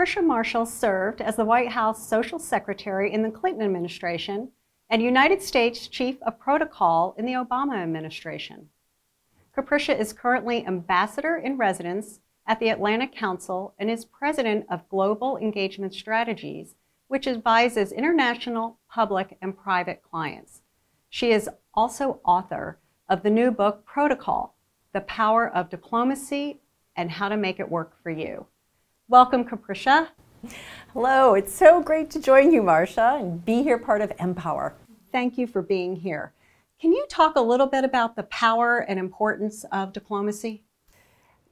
Capricia Marshall served as the White House Social Secretary in the Clinton administration and United States Chief of Protocol in the Obama administration. Capricia is currently Ambassador in Residence at the Atlantic Council and is President of Global Engagement Strategies, which advises international, public, and private clients. She is also author of the new book, Protocol The Power of Diplomacy and How to Make It Work for You. Welcome, Capricia. Hello, it's so great to join you, Marcia, and be here part of mPower. Thank you for being here. Can you talk a little bit about the power and importance of diplomacy?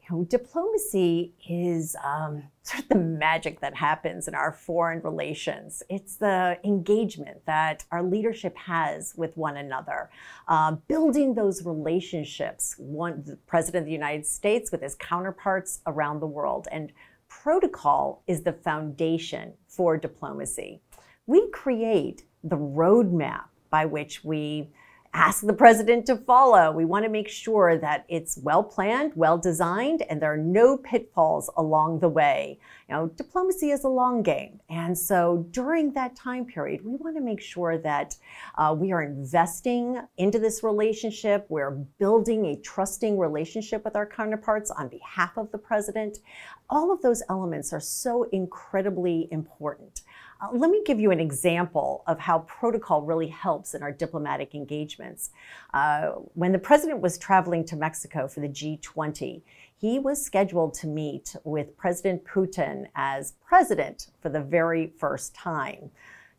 You know, diplomacy is um, sort of the magic that happens in our foreign relations. It's the engagement that our leadership has with one another, uh, building those relationships. One, the president of the United States with his counterparts around the world, and protocol is the foundation for diplomacy. We create the roadmap by which we ask the president to follow. We want to make sure that it's well planned, well designed, and there are no pitfalls along the way. You know, diplomacy is a long game. And so during that time period, we want to make sure that uh, we are investing into this relationship. We're building a trusting relationship with our counterparts on behalf of the president. All of those elements are so incredibly important. Uh, let me give you an example of how protocol really helps in our diplomatic engagements. Uh, when the president was traveling to Mexico for the G20, he was scheduled to meet with President Putin as president for the very first time.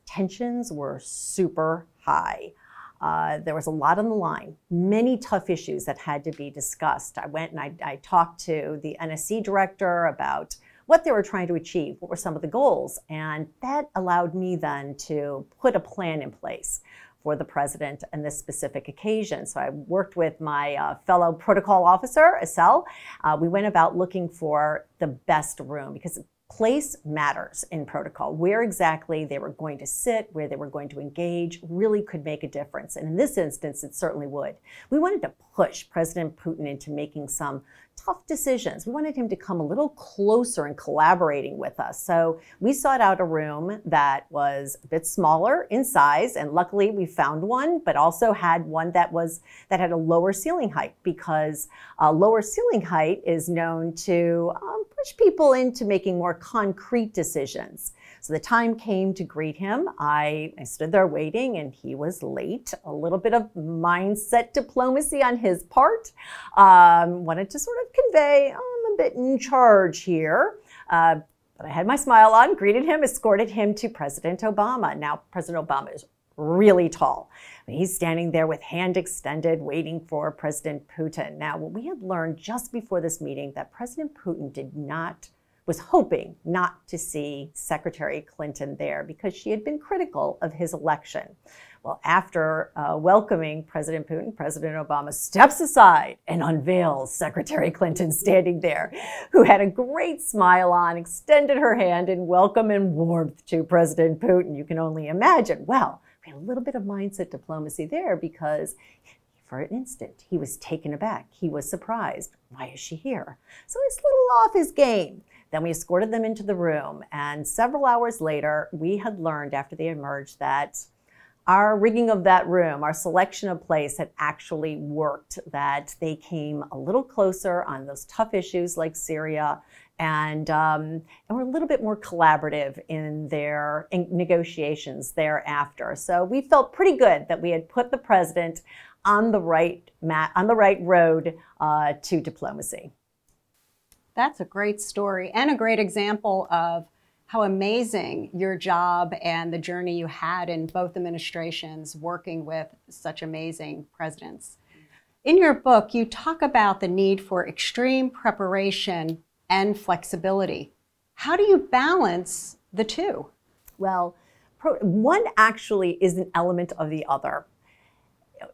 Tensions were super high. Uh, there was a lot on the line, many tough issues that had to be discussed. I went and I, I talked to the NSC director about what they were trying to achieve, what were some of the goals. And that allowed me then to put a plan in place for the president and this specific occasion. So I worked with my uh, fellow protocol officer, Estelle. Uh, we went about looking for the best room because place matters in protocol. Where exactly they were going to sit, where they were going to engage, really could make a difference. And in this instance, it certainly would. We wanted to push President Putin into making some tough decisions. We wanted him to come a little closer and collaborating with us. So we sought out a room that was a bit smaller in size, and luckily we found one, but also had one that was that had a lower ceiling height because uh, lower ceiling height is known to um, push people into making more concrete decisions. So the time came to greet him. I, I stood there waiting and he was late. A little bit of mindset diplomacy on his part. Um, wanted to sort of convey, oh, I'm a bit in charge here. Uh, but I had my smile on, greeted him, escorted him to President Obama. Now, President Obama is really tall. He's standing there with hand extended, waiting for President Putin. Now, we had learned just before this meeting that President Putin did not was hoping not to see Secretary Clinton there because she had been critical of his election. Well, after uh, welcoming President Putin, President Obama steps aside and unveils Secretary Clinton standing there, who had a great smile on, extended her hand in welcome and warmth to President Putin. You can only imagine. Well, a little bit of mindset diplomacy there because for an instant, he was taken aback. He was surprised. Why is she here? So he's a little off his game. Then we escorted them into the room. And several hours later, we had learned after they emerged that our rigging of that room, our selection of place had actually worked, that they came a little closer on those tough issues like Syria and, um, and were a little bit more collaborative in their in negotiations thereafter. So we felt pretty good that we had put the president on the right mat, on the right road uh, to diplomacy. That's a great story and a great example of how amazing your job and the journey you had in both administrations working with such amazing presidents. In your book, you talk about the need for extreme preparation and flexibility. How do you balance the two? Well, one actually is an element of the other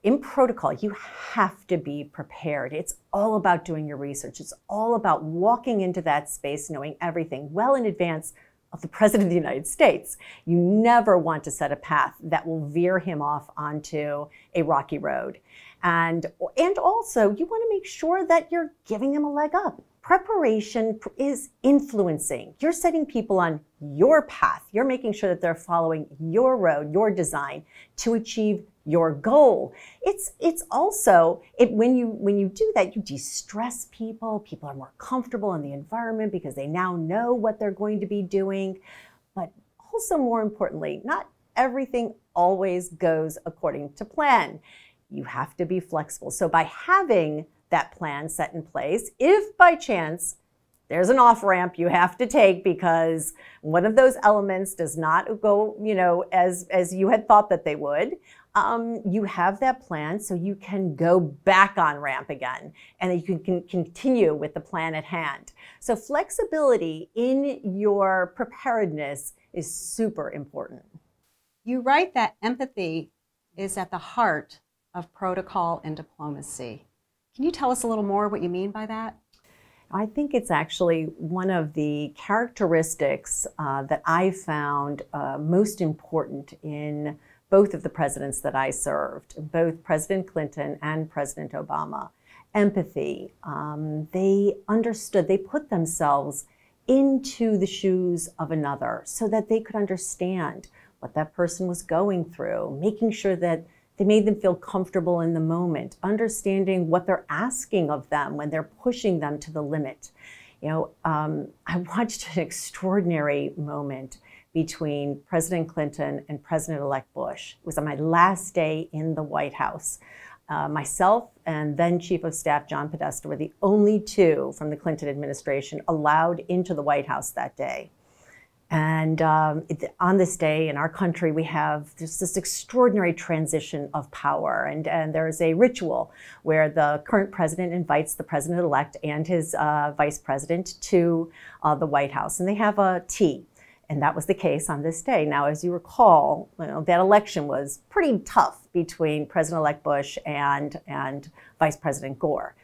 in protocol, you have to be prepared. It's all about doing your research. It's all about walking into that space knowing everything well in advance of the President of the United States. You never want to set a path that will veer him off onto a rocky road. And, and also, you want to make sure that you're giving him a leg up preparation is influencing. You're setting people on your path. You're making sure that they're following your road, your design to achieve your goal. It's it's also it when you when you do that you de-stress people. People are more comfortable in the environment because they now know what they're going to be doing. But also more importantly, not everything always goes according to plan. You have to be flexible. So by having that plan set in place. If by chance there's an off ramp you have to take because one of those elements does not go, you know, as as you had thought that they would. Um, you have that plan so you can go back on ramp again and you can, can continue with the plan at hand. So flexibility in your preparedness is super important. You write that empathy is at the heart of protocol and diplomacy. Can you tell us a little more what you mean by that? I think it's actually one of the characteristics uh, that I found uh, most important in both of the presidents that I served, both President Clinton and President Obama. Empathy. Um, they understood, they put themselves into the shoes of another so that they could understand what that person was going through, making sure that they made them feel comfortable in the moment, understanding what they're asking of them when they're pushing them to the limit. You know, um, I watched an extraordinary moment between President Clinton and President elect Bush. It was on my last day in the White House. Uh, myself and then Chief of Staff John Podesta were the only two from the Clinton administration allowed into the White House that day. And um, it, on this day in our country, we have this, this extraordinary transition of power. And, and there's a ritual where the current president invites the president elect and his uh, vice president to uh, the White House. And they have a tea. And that was the case on this day. Now, as you recall, you know, that election was pretty tough between President elect Bush and, and Vice President Gore.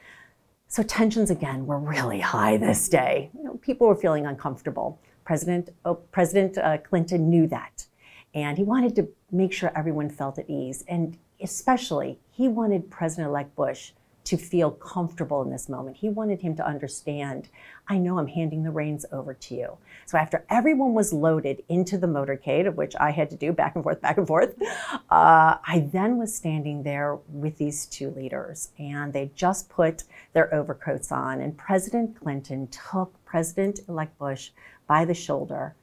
So tensions again were really high this day. You know, people were feeling uncomfortable. President, oh, President uh, Clinton knew that. And he wanted to make sure everyone felt at ease. And especially, he wanted President elect Bush to feel comfortable in this moment. He wanted him to understand, I know I'm handing the reins over to you. So after everyone was loaded into the motorcade, of which I had to do back and forth, back and forth, uh, I then was standing there with these two leaders, and they just put their overcoats on. And President Clinton took President elect Bush by the shoulder,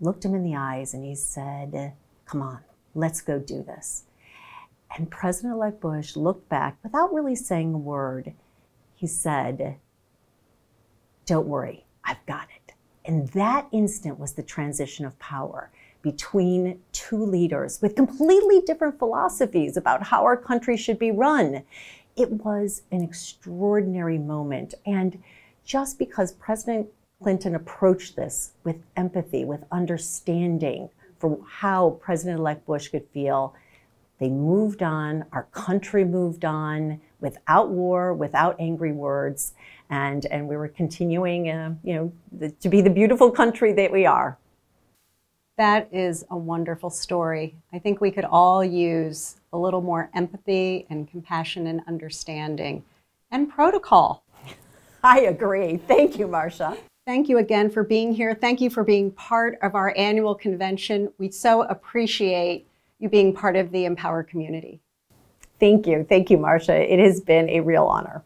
looked him in the eyes, and he said, Come on, let's go do this. And President elect Bush looked back without really saying a word. He said, Don't worry, I've got it. And that instant was the transition of power between two leaders with completely different philosophies about how our country should be run. It was an extraordinary moment. And just because President Clinton approached this with empathy, with understanding for how President elect Bush could feel. They moved on, our country moved on without war, without angry words, and, and we were continuing uh, you know, the, to be the beautiful country that we are. That is a wonderful story. I think we could all use a little more empathy and compassion and understanding and protocol. I agree. Thank you, Marcia. Thank you again for being here. Thank you for being part of our annual convention. We so appreciate you being part of the mPower community. Thank you. Thank you, Marcia. It has been a real honor.